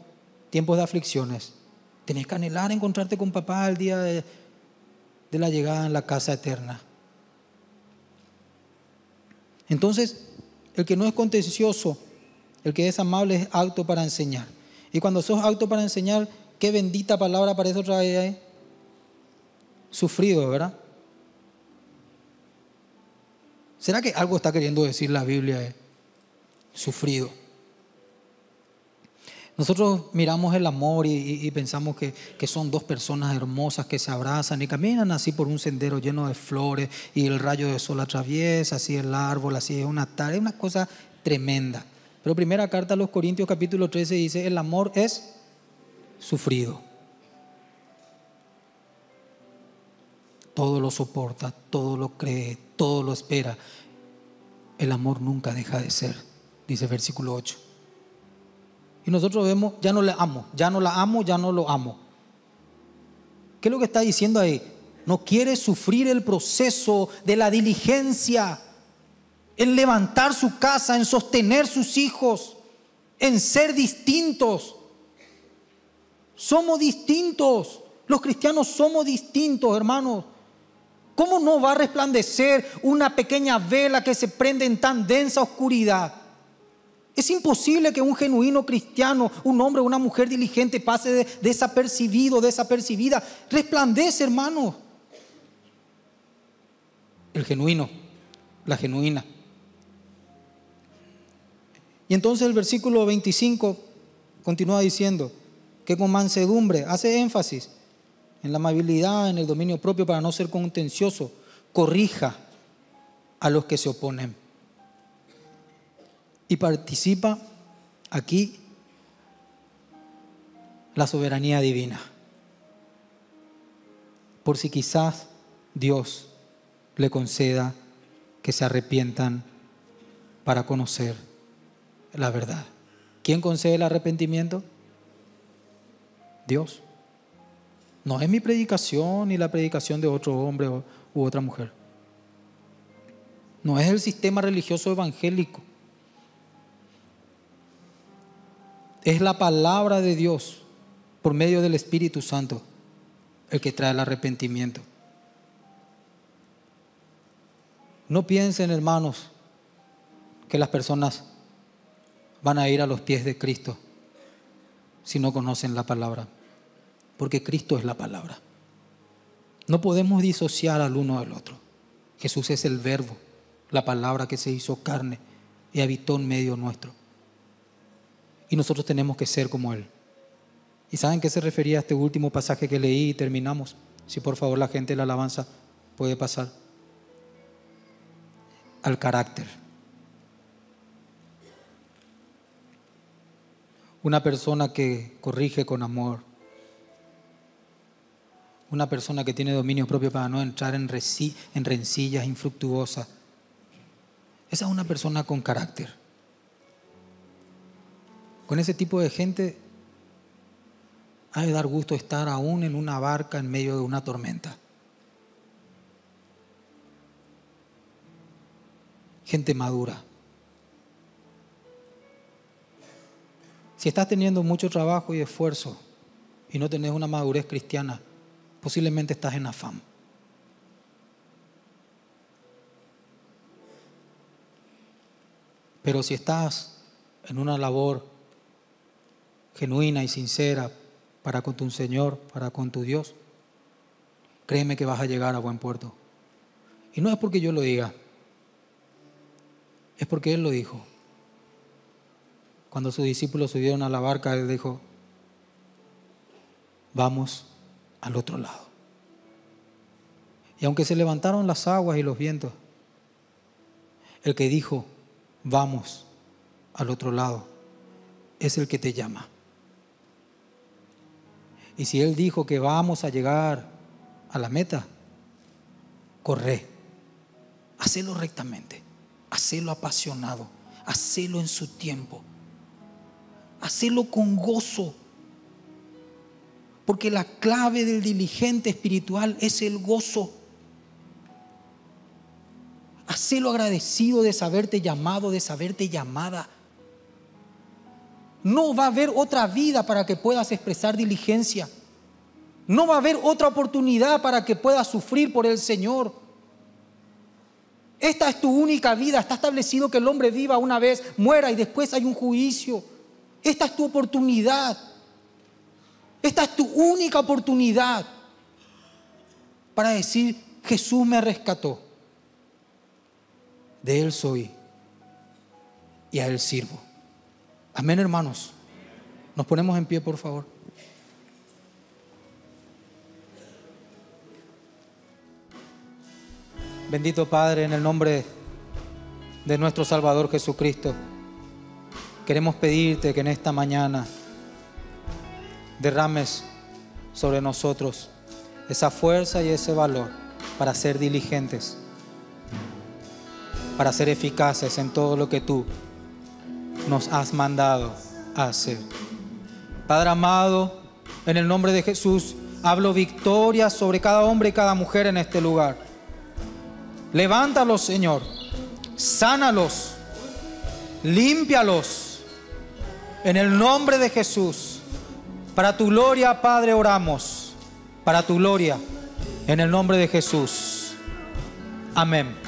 tiempos de aflicciones. Tenés que anhelar encontrarte con papá el día de, la llegada en la casa eterna. Entonces, el que no es contencioso, el que es amable es apto para enseñar. Y cuando sos apto para enseñar, qué bendita palabra aparece otra vez ahí. Sufrido, ¿verdad? ¿Será que algo está queriendo decir la Biblia? Sufrido. Nosotros miramos el amor y, pensamos que, son dos personas hermosas que se abrazan y caminan así por un sendero lleno de flores y el rayo de sol atraviesa, así el árbol, así es una tarde, es una cosa tremenda. Pero primera carta a los Corintios capítulo 13 dice, el amor es sufrido. Todo lo soporta, todo lo cree, todo lo espera. El amor nunca deja de ser, dice versículo 8. Y nosotros vemos, ya no le amo, ya no la amo, ya no lo amo. ¿Qué es lo que está diciendo ahí? No quiere sufrir el proceso de la diligencia, en levantar su casa, en sostener sus hijos, en ser distintos. Somos distintos. Los cristianos somos distintos, hermanos. ¿Cómo no va a resplandecer una pequeña vela que se prende en tan densa oscuridad? Es imposible que un genuino cristiano, un hombre o una mujer diligente pase desapercibido, desapercibida. Resplandece, hermano. El genuino, la genuina. Y entonces el versículo 25 continúa diciendo que con mansedumbre hace énfasis en la amabilidad, en el dominio propio para no ser contencioso, corrija a los que se oponen y participa aquí la soberanía divina. Por si quizás Dios le conceda que se arrepientan para conocer la verdad. ¿Quién concede el arrepentimiento? Dios. No es mi predicación ni la predicación de otro hombre u otra mujer. No es el sistema religioso evangélico. Es la palabra de Dios por medio del Espíritu Santo el que trae el arrepentimiento. No piensen, hermanos, que las personas van a ir a los pies de Cristo si no conocen la palabra, porque Cristo es la palabra. No podemos disociar al uno del otro. Jesús es el verbo, la palabra que se hizo carne y habitó en medio nuestro y nosotros tenemos que ser como Él. ¿Y saben qué se refería a este último pasaje que leí y terminamos? Si por favor la gente de la alabanza puede pasar. Al carácter. Una persona que corrige con amor. Una persona que tiene dominio propio para no entrar en, en rencillas infructuosas. Esa es una persona con carácter. Con ese tipo de gente ha de dar gusto estar aún en una barca en medio de una tormenta. Gente madura. Si estás teniendo mucho trabajo y esfuerzo y no tenés una madurez cristiana, posiblemente estás en afán. Pero si estás en una labor genuina y sincera para con tu Señor, para con tu Dios, créeme que vas a llegar a buen puerto. Y no es porque yo lo diga, es porque Él lo dijo. Cuando sus discípulos subieron a la barca, Él dijo, vamos al otro lado. Y aunque se levantaron las aguas y los vientos, El que dijo, vamos al otro lado, es el que te llama. Y si Él dijo que vamos a llegar a la meta, corre, hacelo rectamente, hacelo apasionado, hacelo en su tiempo, hacelo con gozo. Porque la clave del diligente espiritual es el gozo. Hacelo agradecido de saberte llamado, de saberte llamada. No va a haber otra vida para que puedas expresar diligencia. No va a haber otra oportunidad para que puedas sufrir por el Señor. Esta es tu única vida. Está establecido que el hombre viva una vez, muera y después hay un juicio. Esta es tu oportunidad. Esta es tu única oportunidad para decir, Jesús me rescató. De Él soy y a Él sirvo. Amén, hermanos. Nos ponemos en pie, por favor. Bendito Padre, en el nombre de nuestro Salvador Jesucristo, queremos pedirte que en esta mañana derrames sobre nosotros esa fuerza y ese valor para ser diligentes, para ser eficaces en todo lo que tú nos has mandado a hacer. Padre amado, en el nombre de Jesús, hablo victoria sobre cada hombre y cada mujer en este lugar. Levántalos, Señor. Sánalos. Límpialos. En el nombre de Jesús. Para tu gloria, Padre, oramos. Para tu gloria. En el nombre de Jesús. Amén.